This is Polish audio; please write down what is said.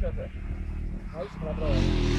Kwiatek. No już naprawiam.